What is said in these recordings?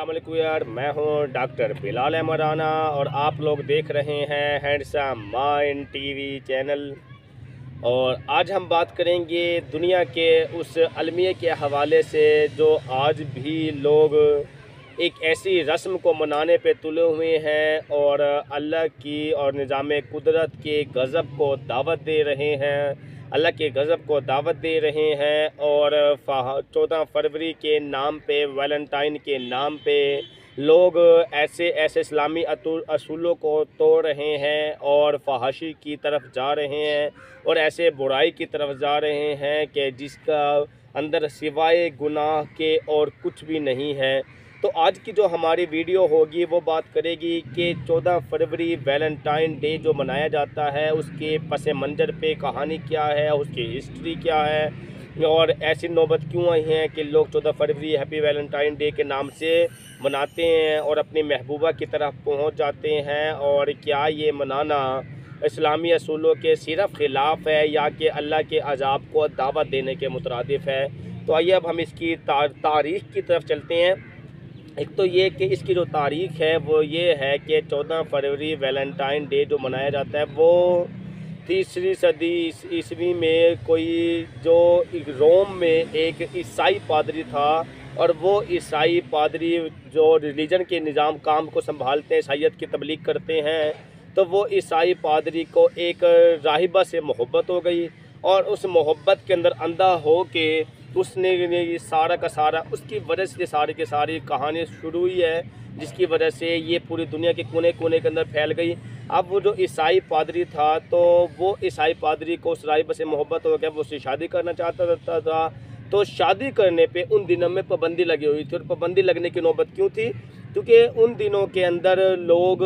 वालेकुम यार, मैं हूँ डॉक्टर बिलाल अहमद राना और आप लोग देख रहे हैं हैंडसम माइंड टीवी चैनल। और आज हम बात करेंगे दुनिया के उस अलमिया के हवाले से जो आज भी लोग एक ऐसी रस्म को मनाने पे तुले हुए हैं और अल्लाह की और निज़ाम कुदरत के गज़ब को दावत दे रहे हैं। अल्लाह के गज़ब को दावत दे रहे हैं और चौदह फरवरी के नाम पे, वैलेंटाइन के नाम पे लोग ऐसे ऐसे इस्लामी असूलों को तोड़ रहे हैं और फहाशी की तरफ़ जा रहे हैं और ऐसे बुराई की तरफ़ जा रहे हैं कि जिसका अंदर सिवाय गुनाह के और कुछ भी नहीं है। तो आज की जो हमारी वीडियो होगी, वो बात करेगी कि 14 फरवरी वैलेंटाइन डे जो मनाया जाता है, उसके पस मंज़र पे कहानी क्या है, उसकी हिस्ट्री क्या है, और ऐसी नौबत क्यों आई है कि लोग 14 फरवरी हैप्पी वैलेंटाइन डे के नाम से मनाते हैं और अपनी महबूबा की तरफ़ पहुँच जाते हैं, और क्या ये मनाना इस्लामी असूलों के सिर्फ़ ख़िलाफ़ है या कि अल्लाह के अजाब को दावत देने के मुतरद है? तो आइए अब हम इसकी तारीख़ की तरफ़ चलते हैं। एक तो ये कि इसकी जो तारीख़ है, वो ये है कि चौदह फरवरी वैलेंटाइन डे जो मनाया जाता है, वो तीसरी सदी ईस्वी में कोई जो रोम में एक ईसाई पादरी था और वो ईसाई पादरी जो रिलीजन के निज़ाम काम को संभालते हैं ईसाइत की तबलीग करते हैं तो वो ईसाई पादरी को एक राहिबा से मोहब्बत हो गई और उस मोहब्बत के अंदर अंधा हो के उसने ये सारा का सारा, उसकी वजह से सारी के सारी कहानी शुरू हुई है, जिसकी वजह से ये पूरी दुनिया के कोने कोने के अंदर फैल गई। अब वो जो ईसाई पादरी था तो वो ईसाई पादरी को उस राइब से मोहब्बत हो गया, वो उससे शादी करना चाहता था। तो शादी करने पे उन दिनों में पाबंदी लगी हुई थी और पाबंदी लगने की नौबत क्यों थी? क्योंकि उन दिनों के अंदर लोग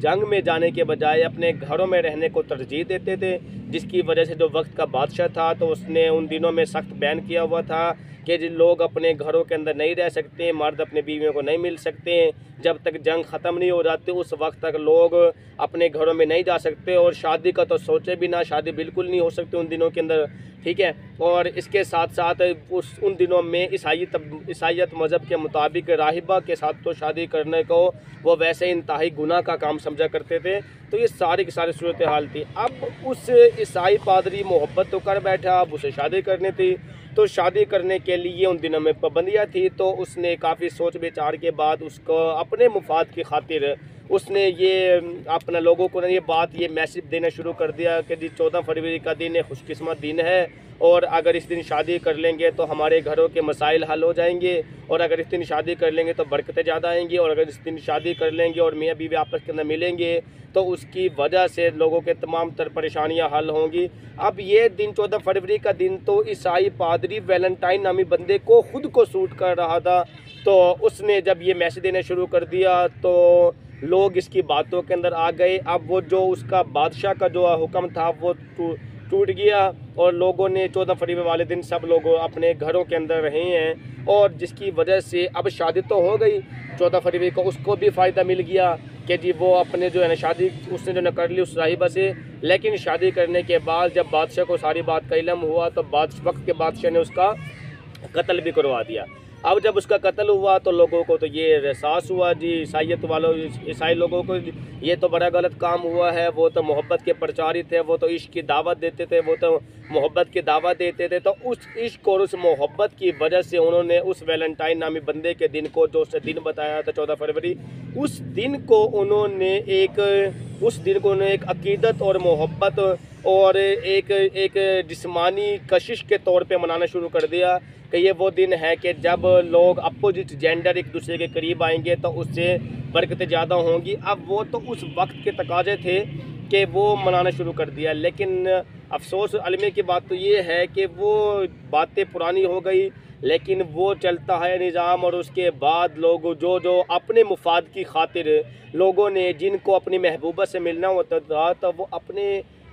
जंग में जाने के बजाय अपने घरों में रहने को तरजीह देते थे, जिसकी वजह से जो वक्त का बादशाह था तो उसने उन दिनों में सख्त बैन किया हुआ था कि जिन लोग अपने घरों के अंदर नहीं रह सकते, मर्द अपने बीवियों को नहीं मिल सकते, जब तक जंग ख़त्म नहीं हो जाती, उस वक्त तक लोग अपने घरों में नहीं जा सकते और शादी का तो सोचे भी ना, शादी बिल्कुल नहीं हो सकती उन दिनों के अंदर, ठीक है? और इसके साथ साथ उस, उन दिनों में ईसाई ईसाइत मज़हब के मुताबिक राहिबा के साथ तो शादी करने को वो वैसे इंतहाई गुनाह का काम समझा करते थे तो ये सारी की सारी सूरत हाल थी। अब उस ईसाई पादरी मोहब्बत तो कर बैठा, अब उसे शादी करनी थी तो शादी करने के लिए उन दिनों में पाबंदियाँ थी तो उसने काफ़ी सोच विचार के बाद उसको अपने मुफाद की खातिर उसने ये अपना लोगों को ना ये बात, ये मैसेज देना शुरू कर दिया कि जी चौदह फरवरी का दिन है, खुशकस्मत दिन है और अगर इस दिन शादी कर लेंगे तो हमारे घरों के मसाइल हल हो जाएँगे और अगर इस दिन शादी कर लेंगे तो बरकतें ज़्यादा आएँगी और अगर इस दिन शादी कर लेंगे और मियाँ बीवी आपस के अंदर मिलेंगे तो उसकी वजह से लोगों के तमाम तर परेशानियाँ हल होंगी। अब ये दिन चौदह फरवरी का दिन तो ईसाई पादरी वैलेंटाइन नामी बंदे को ख़ुद को सूट कर रहा था तो उसने जब ये मैसेज देना शुरू कर दिया तो लोग इसकी बातों के अंदर आ गए। अब वो जो उसका बादशाह का जो हुक्म था, वो टूट गया और लोगों ने चौदह फरवरी वाले दिन सब लोग अपने घरों के अंदर रहे हैं और जिसकी वजह से अब शादी तो हो गई। चौदह फरवरी को उसको भी फ़ायदा मिल गया कि जी वो अपने जो है ना शादी उसने जो ना कर ली उस राहिबा से। लेकिन शादी करने के बाद जब बादशाह को सारी बात का इलम हुआ तो बाद वक्त के बादशाह ने उसका कत्ल भी करवा दिया। अब जब उसका कत्ल हुआ तो लोगों को तो ये एहसास हुआ, जी ईसाइत वालों, ईसाई लोगों को ये तो बड़ा गलत काम हुआ है, वो तो मोहब्बत के प्रचारी थे, वो तो इश्क की दावत देते थे, वो तो मोहब्बत की दावत देते थे तो उस इश्क और उस मोहब्बत की वजह से उन्होंने उस वैलेंटाइन नामी बंदे के दिन को, जो उसने दिन बताया था चौदह फरवरी, उस दिन को उन्होंने एक, उस दिन को उन्होंने एक अकीदत और मोहब्बत और एक एक जिस्मानी कशिश के तौर पे मनाना शुरू कर दिया। कि ये वो दिन है कि जब लोग अपोजिट जेंडर एक दूसरे के करीब आएँगे तो उससे बरकतें ज़्यादा होंगी। अब वो तो उस वक्त के तकाजे थे कि वो मनाना शुरू कर दिया। लेकिन अफसोस अलमे की बात तो ये है कि वो बातें पुरानी हो गई, लेकिन वो चलता है निज़ाम और उसके बाद लोग जो जो अपने मुफाद की खातिर लोगों ने जिनको अपनी महबूबा से मिलना होता था तो वो अपने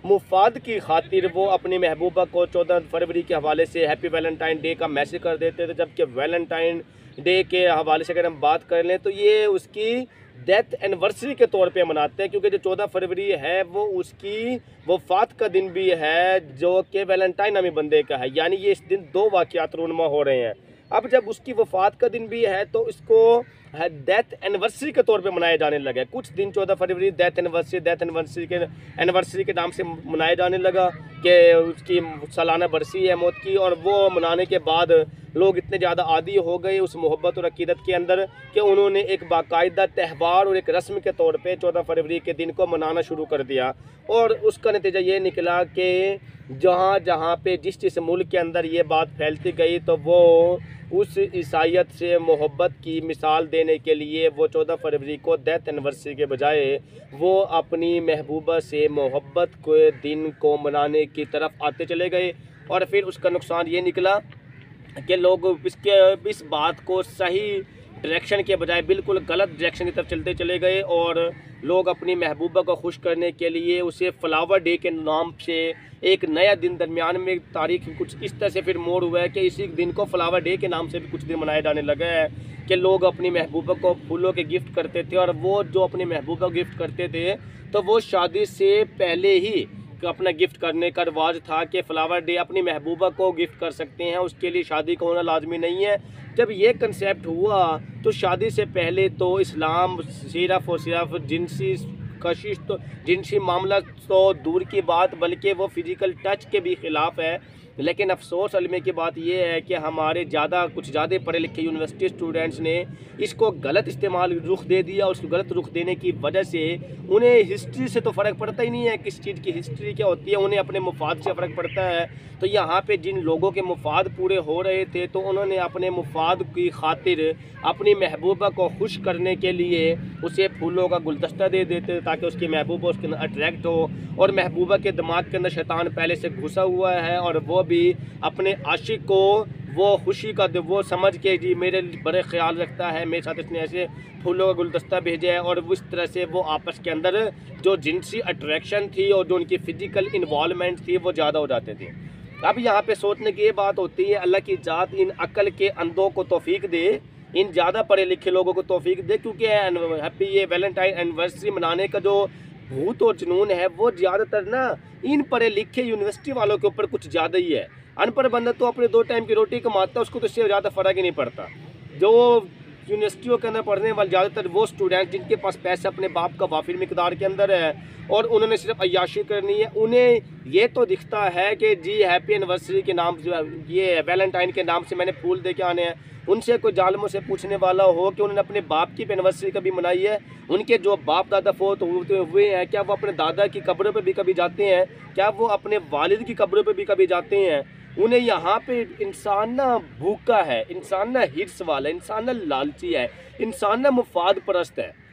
मुफाद की खातिर वो अपनी महबूबा को चौदह फरवरी के हवाले से हैप्पी वैलेंटाइन डे का मैसेज कर देते थे, जबकि वैलेंटाइन डे के हवाले से अगर हम बात कर लें तो ये उसकी डेथ एनिवर्सरी के तौर पे मनाते हैं, क्योंकि जो चौदह फरवरी है, वो उसकी वफात का दिन भी है, जो कि वैलेंटाइन नामी बंदे का है। यानी ये इस दिन दो वाक़ात रूनमा हो रहे हैं। अब जब उसकी वफात का दिन भी है तो इसको, है, डेथ एनिवर्सरी के तौर पे मनाया जाने लगे। कुछ दिन, चौदह फरवरी, डेथ एनिवर्सरी डेथ एनिवर्सरी के एनिवर्सरी के नाम से मनाया जाने लगा कि उसकी सालाना बरसी है मौत की, और वो मनाने के बाद लोग इतने ज़्यादा आदि हो गए उस मोहब्बत और अकीदत के अंदर कि उन्होंने एक बाकायदा त्यौहार और एक रस्म के तौर पे चौदह फरवरी के दिन को मनाना शुरू कर दिया। और उसका नतीजा ये निकला कि जहाँ जहाँ पे जिस जिस मुल्क के अंदर ये बात फैलती गई तो वो उस ईसाइत से मोहब्बत की मिसाल देने के लिए वो चौदह फरवरी को डेथ एनिवर्सरी के बजाय वो अपनी महबूबा से मोहब्बत के दिन को मनाने की तरफ़ आते चले गए। और फिर उसका नुकसान ये निकला कि लोग इसके इस बात को सही डायरेक्शन के बजाय बिल्कुल गलत डायरेक्शन की तरफ़ चलते चले गए और लोग अपनी महबूबा को खुश करने के लिए उसे फ्लावर डे के नाम से एक नया दिन दरमियान में तारीख कुछ इस तरह से फिर मोड़ हुआ है कि इसी दिन को फ्लावर डे के नाम से भी कुछ दिन मनाए जाने लगा है कि लोग अपनी महबूबा को फूलों के गिफ्ट करते थे और वो जो अपनी महबूबा को गिफ्ट करते थे तो वो शादी से पहले ही अपना गिफ्ट करने का रिवाज था कि फ्लावर डे अपनी महबूबा को गिफ्ट कर सकते हैं, उसके लिए शादी का होना लाजमी नहीं है। जब ये कंसेप्ट हुआ तो शादी से पहले तो इस्लाम सिर्फ़ और सिर्फ़ जिनसी कशिश तो जिनसी मामला तो दूर की बात, बल्कि वो फ़िज़िकल टच के भी ख़िलाफ़ है। लेकिन अफसोस अलमे की बात यह है कि हमारे ज़्यादा, कुछ ज़्यादा पढ़े लिखे यूनिवर्सिटी स्टूडेंट्स ने इसको गलत इस्तेमाल रुख दे दिया और उसको गलत रुख देने की वजह से उन्हें हिस्ट्री से तो फ़र्क पड़ता ही नहीं है किस चीज़ की हिस्ट्री क्या होती है, उन्हें अपने मुफाद से फ़र्क पड़ता है। तो यहाँ पर जिन लोगों के मुफाद पूरे हो रहे थे तो उन्होंने अपने मुफाद की खातिर अपनी महबूबा को खुश करने के लिए उसे फूलों का गुलदस्ता दे देते ताकि उसकी महबूबा उसके अंदर अट्रैक्ट हो और महबूबा के दिमाग के अंदर शैतान पहले से घुसा हुआ है और वो भी अपने आशिक को वो खुशी का वो समझ के जी मेरे बड़े ख्याल रखता है। मेरे साथ इसने ऐसे फूलों का गुलदस्ता भेजा है और उस तरह से वो आपस के अंदर जो जिनसी अट्रैक्शन थी और जो उनकी फ़िज़िकल इन्वॉलमेंट थी, वो ज़्यादा हो जाते थे। अब यहाँ पे सोचने की ये बात होती है, अल्लाह की ज़ात इन अकल के अंधों को तोफ़ीक दे, इन ज़्यादा पढ़े लिखे लोगों को तोफ़ीक दे, क्योंकि हैप्पी ये वैलेंटाइन एनिवर्सरी मनाने का जो भूत और जुनून है, वो ज़्यादातर ना इन पढ़े लिखे यूनिवर्सिटी वालों के ऊपर कुछ ज़्यादा ही है। अनपढ़ बंदा तो अपने दो टाइम की रोटी कमाता है, उसको तो इससे ज़्यादा फ़र्क ही नहीं पड़ता। जो यूनिवर्सिटियों के अंदर पढ़ने वाले ज़्यादातर वो स्टूडेंट जिनके पास पैसे अपने बाप का वाफिर मकदार के अंदर है और उन्होंने सिर्फ़ अयाशी करनी है। उन्हें ये तो दिखता है कि जी हैप्पी एनिवर्सरी के नाम ये वैलेंटाइन के नाम से मैंने फूल दे के आने हैं। उनसे कोई जालमों से पूछने वाला हो कि उन्होंने अपने बाप की एनिवर्सरी कभी मनाई है? उनके जो बाप दादा फोत होते हुए हैं, क्या वो अपने दादा की कब्रों पर भी कभी जाते हैं? क्या वो अपने वालिद की कब्रों पर भी कभी जाते हैं? उन्हें यहाँ पे इंसान ना भूखा है, इंसान ना वाला है, इंसान ना लालची है, इंसान ना मुफाद परस्त है।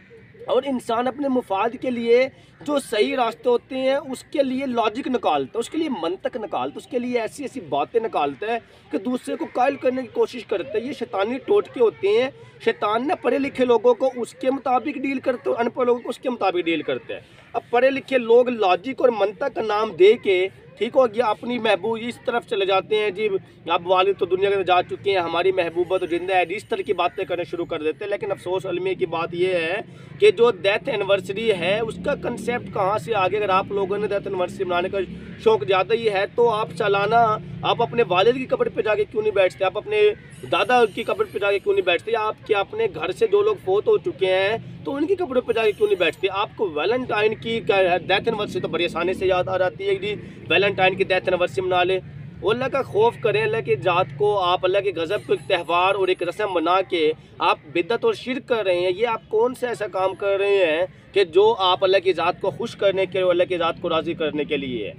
और इंसान अपने मुफाद के लिए जो सही रास्ते होते हैं, उसके लिए लॉजिक निकालता है, उसके लिए मंतक निकालता है, उसके लिए ऐसी ऐसी बातें निकालता है कि दूसरे को कायल करने की कोशिश करता है। ये शैतानी टोटके होते हैं। शैतान ने पढ़े लिखे लोगों को उसके मुताबिक डील करते अनपढ़ लोगों को उसके मुताबिक डील करते हैं। अब पढ़े लिखे लोग लॉजिक और मंतक का नाम दे के ठीक हो गया, अपनी महबूब इस तरफ़ चले जाते हैं जी। अब वालिद तो दुनिया के अंदर जा चुके हैं, हमारी महबूबा तो ज़िंदा है इस तरह की बातें करने शुरू कर देते हैं, लेकिन अफसोस अलमी की बात यह है कि जो डेथ एनिवर्सरी है, उसका कंसेप्ट कहाँ से आगे, अगर आप लोगों ने डेथ एनिवर्सरी मनाने का शौक ज़्यादा ही है तो आप चलाना आप अपने वालिद की कब्र पर जाके क्यों नहीं बैठते? आप अपने दादा की कब्र पर जाके क्यों नहीं बैठते? आप क्या अपने घर से जो लोग फोत हो चुके हैं तो उनकी कब्रों पर जाके क्यों नहीं बैठते? आपको वैलेंटाइन की डेथ एनिवर्सरी तो बड़ी आसानी से याद आ जाती है जी वैलेंटाइन की डेथ एनिवर्सरी मना ले। अल्लाह का खौफ करें, अल्लाह की ज़ात को आप, अल्लाह के गज़ब को एक त्यौहार और एक रस्म बना के आप बिद्दत और शिरक कर रहे हैं। ये आप कौन सा ऐसा काम कर रहे हैं कि जो आप अल्लाह की ज़ात को खुश करने के अल्लाह की ज़ात को राज़ी करने के लिए है?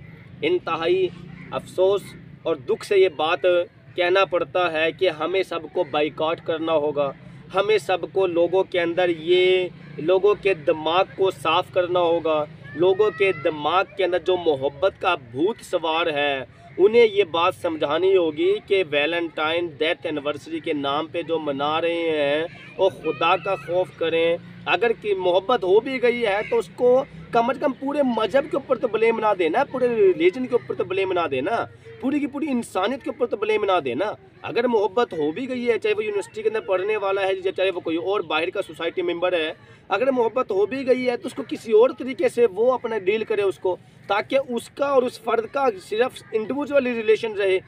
इंतहाई अफसोस और दुख से ये बात कहना पड़ता है कि हमें सबको बाइकाट करना होगा। हमें सबको लोगों के अंदर ये, लोगों के दिमाग को साफ़ करना होगा। लोगों के दिमाग के अंदर जो मोहब्बत का भूत सवार है, उन्हें ये बात समझानी होगी कि वैलेंटाइन डेथ एनिवर्सरी के नाम पे जो मना रहे हैं, वो खुदा का खौफ करें अगर की मोहब्बत हो भी गई है तो उसको कम अज कम पूरे मज़हब के ऊपर तो ब्लेम ना देना, पूरे रिलीजन के ऊपर तो ब्लेम ना देना, पूरी की पूरी इंसानियत के ऊपर तो ब्लेम ना देना। अगर मोहब्बत हो भी गई है, चाहे वो यूनिवर्सिटी के अंदर पढ़ने वाला है, या चाहे वो कोई और बाहर का सोसाइटी मेंबर है, अगर मोहब्बत हो भी गई है तो उसको किसी और तरीके से वो अपना डील करे उसको, ताकि उसका और उस फर्द का सिर्फ़ इंडिविजुअल रिलेशन रहे।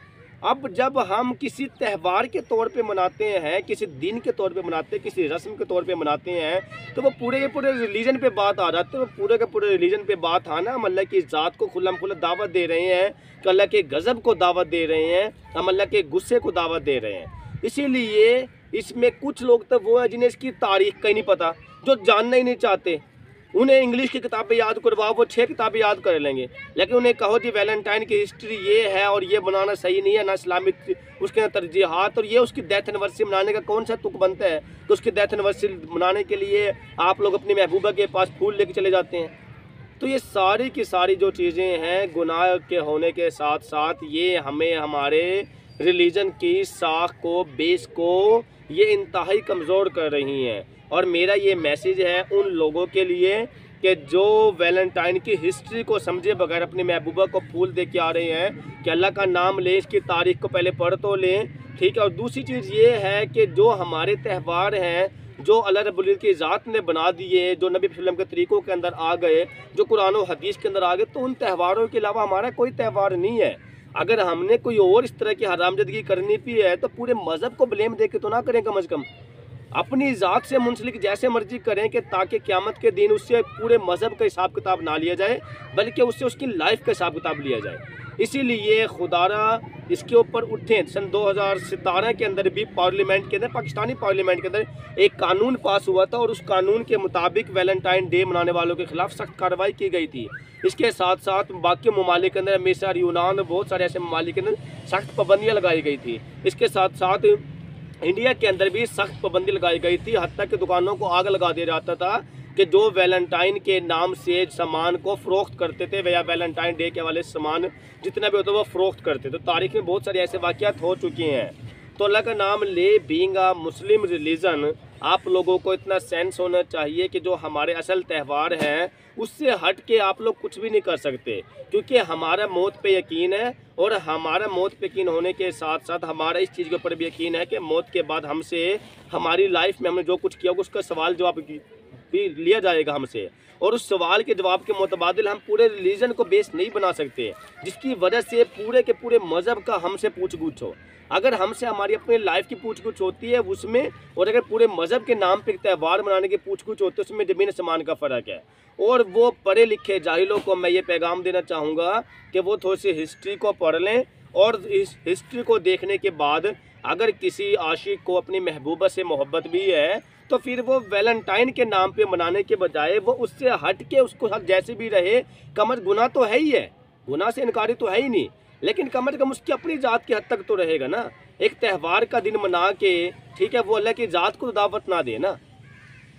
अब जब हम किसी त्यौहार के तौर पे मनाते हैं, किसी दिन के तौर पे मनाते हैं, किसी रस्म के तौर पे मनाते हैं तो वो पूरे के पूरे रिलीजन पे बात आ जाती है। वो पूरे के पूरे रिलीजन पे बात आना हम अल्लाह की ज़ात को खुल्ला खुल्ला दावत दे रहे हैं, कि अल्लाह के गज़ब को दावत दे रहे हैं, हम अल्लाह के गुस्से को दावत दे रहे हैं। इसीलिए इसमें कुछ लोग तो वो हैं जिन्हें इसकी तारीख का ही नहीं पता, जो जानना ही नहीं चाहते। उन्हें इंग्लिश की किताबें याद करवाओ, वो छः किताबें याद कर लेंगे। लेकिन उन्हें कहो जी वैलेंटाइन की हिस्ट्री ये है और ये बनाना सही नहीं है, ना इस्लामिक उसके अंदर तरजीहत और ये उसकी डेथ एनिवर्सरी मनाने का कौन सा तुक बनता है तो उसकी डेथ एनिवर्सरी मनाने के लिए आप लोग अपनी महबूबा के पास फूल लेके चले जाते हैं। तो ये सारी की सारी जो चीज़ें हैं, गुनाह के होने के साथ साथ ये हमें हमारे रिलीजन की साख को बेस को ये इंतहाई कमज़ोर कर रही हैं। और मेरा ये मैसेज है उन लोगों के लिए कि जो वैलेंटाइन की हिस्ट्री को समझे बगैर अपनी महबूबा को फूल दे के आ रहे हैं, कि अल्लाह का नाम लें, इसकी तारीख को पहले पढ़ तो लें, ठीक है? और दूसरी चीज़ ये है कि जो हमारे त्यौहार हैं, जो अल्लाह रबुल की ज़ात ने बना दिए, जो नबी वसल्लम के तरीक़ों के अंदर आ गए, जो कुरान और हदीस के अंदर आ गए तो उन त्यौहारों के अलावा हमारा कोई त्यौहार नहीं है। अगर हमने कोई और इस तरह की हरामजदगी करनी भी है तो पूरे मज़हब को ब्लेम दे के तो ना करें कम अज़ कम। अपनी ज़ात से मुंसलिक जैसे मर्ज़ी करें कि ताकि क़्यामत के दिन उससे पूरे मज़हब का हिसाब किताब ना लिया जाए, बल्कि उससे उसकी लाइफ का हिसाब किताब लिया जाए। इसीलिए खुदारा इसके ऊपर उठे। सन दो हज़ार सतारह के अंदर भी पार्लियामेंट के अंदर, पाकिस्तानी पार्लियामेंट के अंदर एक कानून पास हुआ था और उस कानून के मुताबिक वैलेंटाइन डे मनाने वालों के खिलाफ सख्त कार्रवाई की गई थी। इसके साथ साथ बाकी ममालिक के अंदर, मिसर, यूनान, बहुत सारे ऐसे ममालिक के अंदर सख्त पाबंदियाँ लगाई गई थी। इसके साथ साथ इंडिया के अंदर भी सख्त पाबंदी लगाई गई थी, हद तक दुकानों को आग लगा दिया जाता था कि जो वैलेंटाइन के नाम से सामान को फ़रोख्त करते थे, या वैलेंटाइन डे के वाले सामान जितना भी होता वो फ़रोख्त करते थे। तो तारीख में बहुत सारे ऐसे वाक़ात हो चुके हैं। तो अल्लाह का नाम ले बींग मुस्लिम रिलीजन आप लोगों को इतना सेंस होना चाहिए कि जो हमारे असल त्यौहार हैं, उससे हट के आप लोग कुछ भी नहीं कर सकते। क्योंकि हमारा मौत पे यकीन है और हमारा मौत पे यकीन होने के साथ साथ हमारा इस चीज़ के ऊपर भी यकीन है कि मौत के बाद हमसे, हमारी लाइफ में हमने जो कुछ किया, उसका सवाल जवाब भी लिया जाएगा हमसे। और उस सवाल के जवाब के मुतबादल हम पूरे रिलीजन को बेस नहीं बना सकते, जिसकी वजह से पूरे के पूरे मज़हब का हमसे पूछ गुछ हो। अगर हमसे हमारी अपनी लाइफ की पूछ गुछ होती है, उसमें और अगर पूरे मज़हब के नाम पर त्यौहार मनाने की पूछ गुछ होती है, उसमें ज़मीन समान का फ़र्क है। और वो पढ़े लिखे जाहिलों को मैं ये पैगाम देना चाहूँगा कि वो थोड़ी सी हिस्ट्री को पढ़ लें और इस हिस्ट्री को देखने के बाद अगर किसी आशिक को अपनी महबूबा से मोहब्बत भी है तो फिर वो वैलेंटाइन के नाम पे मनाने के बजाय वो उससे हट के उसको जैसे भी रहे कमर गुना तो है ही है। गुना से इनकारी तो है ही नहीं। लेकिन कम अज़ कम उसकी अपनी ज़ात की हद तक तो रहेगा ना। एक त्यौहार का दिन मना के, ठीक है, वो अल्लाह की ज़ात को तो दावत ना दे ना।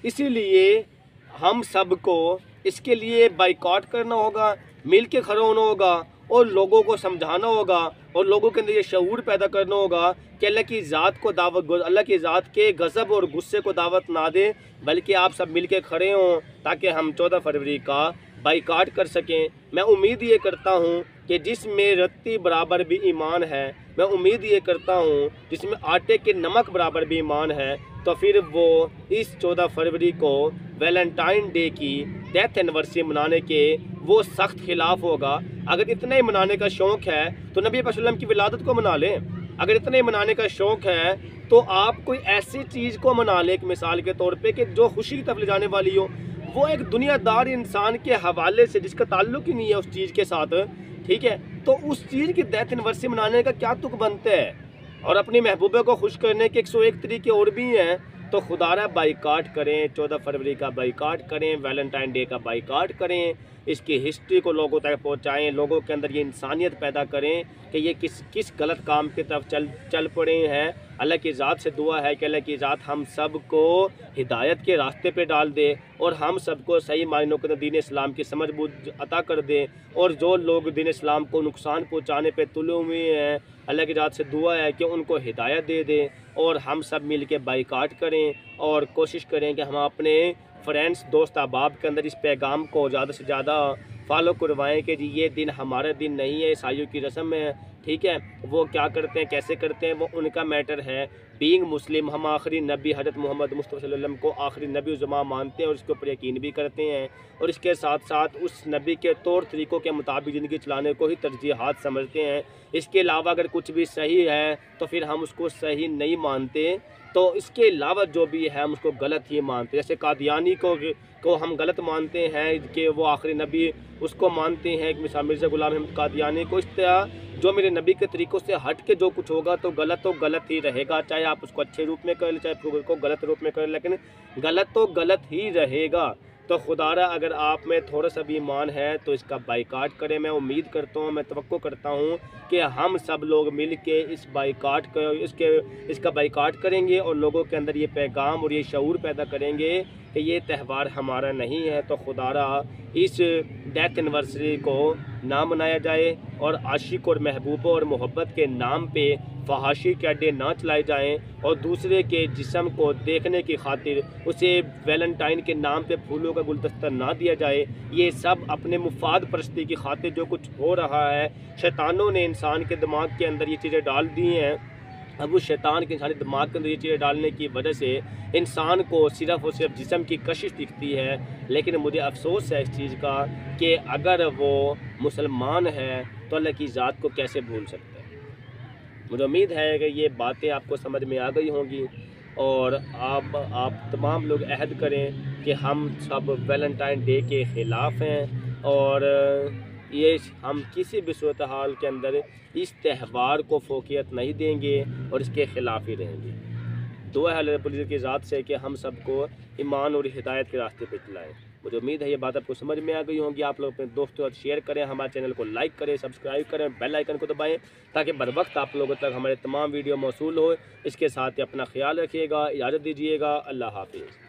इसीलिए हम सबको इसके लिए बाइकआउट करना होगा, मिल के खड़ा होना होगा, और लोगों को समझाना होगा, और लोगों के अंदर ये शूर पैदा करना होगा कि अल्लाह की ज़ात को दावत, अल्लाह की ज़ात के गज़ब और गुस्से को दावत ना दें, बल्कि आप सब मिल के खड़े हों, ताकि हम चौदह फरवरी का बाइकाट कर सकें। मैं उम्मीद ये करता हूँ कि जिसमें रत्ती बराबर भी ईमान है, मैं उम्मीद ये करता हूँ, जिसमें आटे के नमक बराबर भी ईमान है तो फिर वो इस चौदह फरवरी को वैलेंटाइन डे की डेथ एनिवर्सरी मनाने के वो सख्त खिलाफ होगा। अगर इतना ही मनाने का शौक़ है तो नबी वसल्लम की विलादत को मना लें। अगर इतना ही मनाने का शौक़ है तो आप कोई ऐसी चीज़ को मना लें, एक मिसाल के तौर पे कि जो खुशी की तरफ़ ले जाने वाली हो। वो एक दुनियादार इंसान के हवाले से, जिसका ताल्लुक ही नहीं है उस चीज़ के साथ ठीक है? तो उस चीज़ की डेथ एनिवर्सरी मनाने का क्या तुक बनते हैं? और अपनी महबूबे को खुश करने के एक सौ एक तरीके और भी हैं तो खुदारा बाइकाट करें, चौदह फरवरी का बाइकाट करें वैलेंटाइन डे का बाइकाट करें, इसकी हिस्ट्री को लोगों तक पहुंचाएँ, लोगों के अंदर ये इंसानियत पैदा करें कि ये किस किस गलत काम की तरफ़ चल चल पड़े हैं। अल्लाह की ज़ात से दुआ है कि अल्लाह की ज़ात हम सबको हिदायत के रास्ते पे डाल दे और हम सबको सही मायनों के दीन इस्लाम की समझ बुझ अता कर दे और जो लोग दीन इस्लाम को नुकसान पहुँचाने पर तुले हुए हैं, अल्लाह की ज़ात से दुआ है कि उनको हिदायत दे दें और हम सब मिल के बाइकाट करें और कोशिश करें कि हम अपने फ्रेंड्स दोस्त, अहबाब के अंदर इस पैगाम को ज़्यादा से ज़्यादा फॉलो करवाएँ कि जी, ये दिन हमारा दिन नहीं है, ईसाइयों की रस्म है ठीक है? वो क्या करते हैं, कैसे करते हैं, वो उनका मैटर है। बींग मुस्लिम हम आखिरी नबी हज़रत मोहम्मद मुस्तफ़ा वसल्लम को आखिरी नबी जुमा मानते हैं और इसके ऊपर यकीन भी करते हैं। और इसके साथ साथ उस नबी के तौर तरीक़ों के मुताबिक ज़िंदगी चलाने को ही तरजीहत समझते हैं। इसके अलावा अगर कुछ भी सही है तो फिर हम उसको सही नहीं मानते। तो इसके अलावा जो भी है, हम उसको गलत ही मानते हैं। जैसे कादियानी को को हम गलत मानते हैं कि वो आखिरी नबी, उसको मानते हैं कि मिसा मिर्ज़ा गुलाम अहमद कादियानी को इस तरह जो मेरे नबी के तरीक़ों से हट के जो कुछ होगा तो गलत तो गलत ही रहेगा, चाहे आप उसको अच्छे रूप में कर लें, चाहे उसको गलत रूप में कर लेकिन गलत तो गलत ही रहेगा। तो खुदारा, अगर आप में थोड़ा सा भी ईमान है तो इसका बाइकाट करें। मैं उम्मीद करता हूँ, मैं तो करता हूँ कि हम सब लोग मिल के इस बाइकाट कर इसके, इसका बाइकाट करेंगे और लोगों के अंदर ये पैगाम और ये शूर पैदा करेंगे कि ये त्यौहार हमारा नहीं है। तो खुदारा, इस डेथ एनिवर्सरी को ना मनाया जाए और आशिक और महबूबों और मोहब्बत के नाम पे फहाशी के अड्डे ना चलाए जाएँ और दूसरे के जिसम को देखने की खातिर उसे वैलेंटाइन के नाम पे फूलों का गुलदस्ता ना दिया जाए। ये सब अपने मुफाद परस्ती की खातिर जो कुछ हो रहा है, शैतानों ने इंसान के दिमाग के अंदर ये चीज़ें डाल दी हैं। अब उस शैतान के इंसानी दिमाग के अंदर ये चीज़ें डालने की वजह से इंसान को सिर्फ़ और सिर्फ़ जिसम की कशिश दिखती है। लेकिन मुझे अफसोस है इस चीज़ का कि अगर वो मुसलमान है तो अल्लाह की ज़ात को कैसे भूल सकते मुझे उम्मीद है कि ये बातें आपको समझ में आ गई होंगी और आप आप तमाम लोग अहद करें कि हम सब वैलेंटाइन डे के ख़िलाफ़ हैं और ये हम किसी भी सूरत हाल के अंदर इस त्यौहार को फोकियत नहीं देंगे और इसके ख़िलाफ़ ही रहेंगे। दुआ है पुलिस की ज़ात से कि हम सबको ईमान और हिदायत के रास्ते पर चलाएँ। मुझे उम्मीद है ये बात आपको समझ में आ गई होगी। आप लोग अपने दोस्तों साथ शेयर करें, हमारे चैनल को लाइक करें सब्सक्राइब करें बेल आइकन को दबाएँ, ताकि बर वक्त आप लोगों तक हमारे तमाम वीडियो मौसू हो। इसके साथ ही अपना ख्याल रखिएगा, इजाज़त दीजिएगा। अल्लाह हाफिज़।